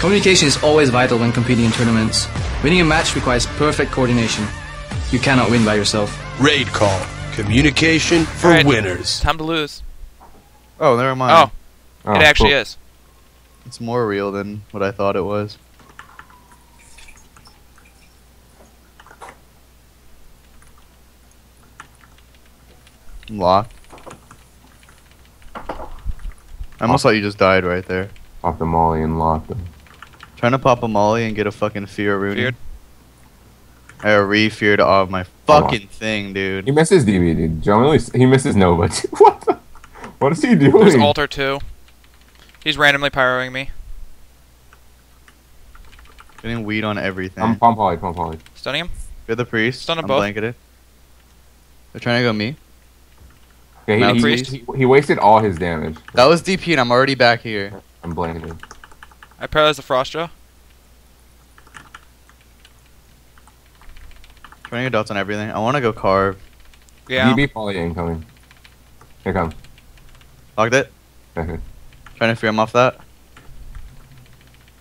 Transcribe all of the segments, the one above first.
Communication is always vital when competing in tournaments. Winning a match requires perfect coordination. You cannot win by yourself. RaidCall. Communication for Alright. winners. Time to lose. Oh, never mind. Oh, oh it actually is. It's more real than what I thought it was. Locked. I almost thought you just died right there. Off the molly and locked them. Trying to pop a molly and get a fucking fear Rooney. Feared. I re-feared off my oh, fucking thing, dude. He misses DB, dude. John Willie, he misses Nova. too. what the? What is he doing? There's doing? altar too. He's randomly pyroing me. Getting weed on everything. I'm pump poly, pump poly. Stunning him. You're the priest. Stun them I'm both. blanketed. They're trying to go me. Okay, Mount he, he, priest. he, he wasted all his damage. That was DP and I'm already back here. I'm blanketed. I paralyzed the frost jaw. Trying to get dots on everything. I want to go carve. Yeah. DB poly incoming. Here come. Locked it. I'm Trying to fear him off that.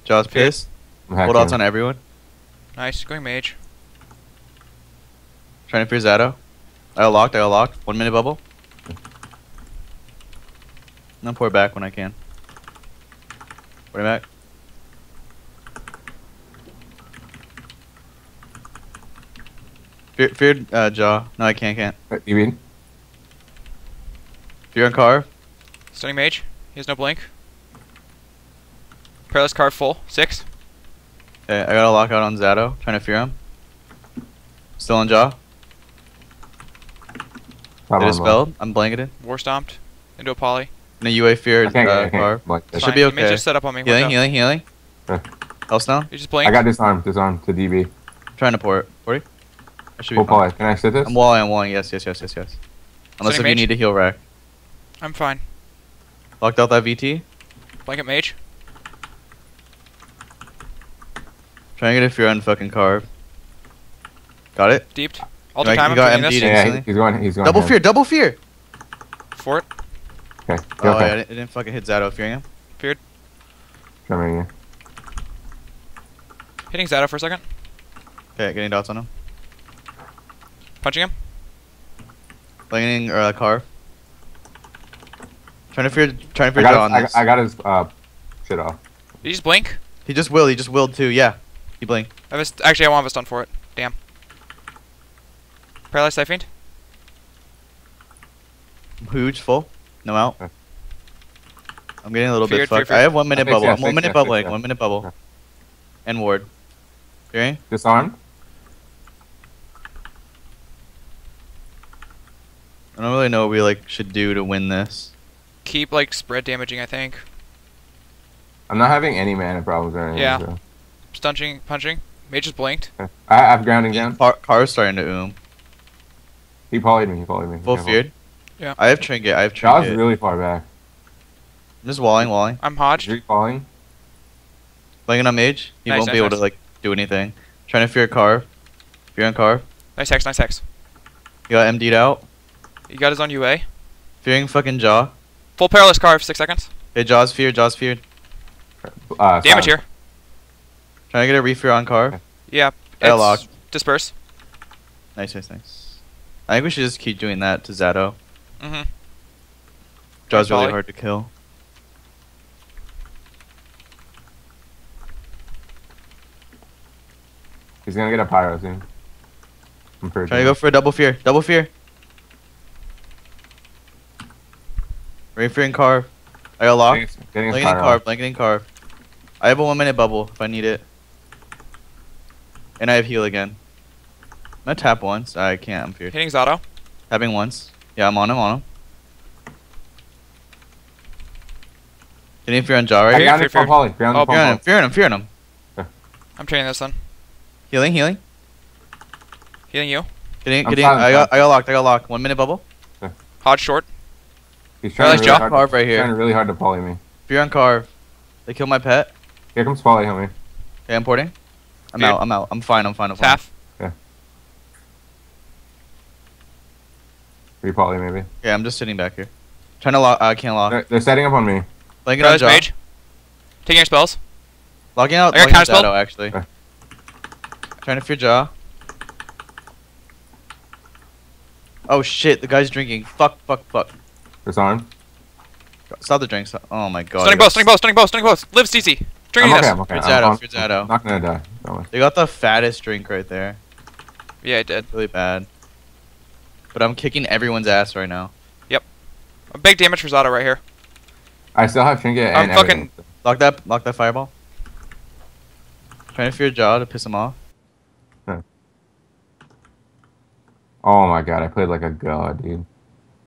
Jaws Fear. pissed. Hold hacking. dots on everyone. Nice. Going mage. Trying to fear Zato. I got locked. I got locked. One minute bubble. I'm gonna pour back when I can. Pour it back. Fear, feared uh, jaw. No, I can't. Can't. What do you mean? Fear on car. Stunning mage. He has no blink. Perilous card full. Six. Okay, I got a lockout on Zato. Trying to fear him. Still on jaw. I'm it is spelled. I'm blanketed. War stomped into a poly. And a UA fear. Uh, okay, should be okay. You just set up on me. Healing, healing, healing. Yeah. Else now? You just blink. I got this arm to DB. Trying to port. 40. I should be Full fine. Can I sit this? I'm walling, I'm walling. Yes, yes, yes, yes, yes. Unless if Sending you need to heal rack. I'm fine. Locked out that VT. Blanket mage. Trying to get a fear on fucking carve. Got it. Deeped. Alter Like, time. you I'm got doing this. Yeah, yeah, he's going. He's going. Double ham. fear, double fear. Fort. Okay. Oh, okay. yeah, it didn't fucking hit Zato fearing him. Coming here. Hitting Zato for a second. Okay, getting dots on him. Punching him. Blanketing uh, carve. Trying to fear, trying to figure fear jaw on his, this. I, I got his uh, shit off. Did you just blink? He just will. he just willed too, yeah. He blinked. I have a st- actually, I won't have a stun for it. Damn. Paralyzed Siphoned. Huge, full. No out. Okay. I'm getting a little Feared, bit fucked. feared. I have one minute bubble. yeah, one minute yeah, bubbling. yeah. One minute bubble. Okay. And ward. Fearing? Disarmed. I don't really know what we like should do to win this. Keep like spread damaging. I think. I'm not having any mana problems or anything. Yeah. So. Stunching, punching. Mage just blinked. I I have grounding down. Car, car's starting to oom. He polyed me. He polyed me. Full Okay, feared. Yeah. I have trinket. I have trinket. Jaw's trinket. really far back. I'm just walling, walling. I'm hodged. Is he falling? Playing on mage. He Nice, won't nice, be able nice. to like do anything. Trying to fear carve. Fear on carve. Nice hex, nice hex. You got MD'd out. He got his own UA. Fearing fucking jaw. Full paralyzed carve. Six seconds. Hey, jaw's feared. Jaw's feared. Uh, Damage silent. here. Trying to get a refear on carve. Okay. Yeah. I it's locked. Disperse. Nice, nice, nice. I think we should just keep doing that to Zato. Mm-hmm. Jaw's really hard to kill. He's gonna get a pyro soon. I'm pretty sure. Trying to go for a double fear. Double fear. Refearing carve. I got locked. Getting, getting his Blanketing pyro. carve. Blanketing carve. I have a one minute bubble if I need it. And I have heal again. I'm gonna tap once. I can't. I'm feared. Hitting Zato. Tapping once. Yeah, I'm on him. On him. Getting fear on jaw right I here. got- grounded Fear, from poly. Grounded Oh, from Fearing him. poly. Fearing him. Fearing him. I'm training this one. Healing. Healing. Healing you. Getting. I'm Getting. I got. I got locked. I got locked. One minute bubble. Hodge short. He's trying Paralyzed really jaw. hard. Carve right here. Trying really hard to poly me. Fear on carve. They killed my pet. Here comes poly, homie. Okay, I'm porting. I'm Feared. out. I'm out. I'm fine. I'm fine. I'm It's fine. half. Re poly maybe. Yeah, I'm just sitting back here. Trying to lock. I can't lock. They're, they're setting up on me. Blanket on Paralyzed jaw. mage. Taking your spells. Logging out. I got Logging out. Dado, actually. Okay. Trying to fear jaw. Oh shit! The guy's drinking. Fuck! Fuck! Fuck! Disarmed. Stop the drink. Stop. Oh my god. Stunning they bow, got- stunning bow, stunning bow, stunning bow. Live CC. Drinking I'm okay, this. I'm okay. Fear I'm, Zato, I'm- Zato. I'm not gonna die. Don't worry. They got the fattest drink right there. Yeah, I did. Really bad. But I'm kicking everyone's ass right now. A big damage for Zato right here. I still have trinket I'm and fucking- everything. Lock that. Lock that fireball. Trying to fear jaw to piss him off. Oh my god, I played like a god, dude.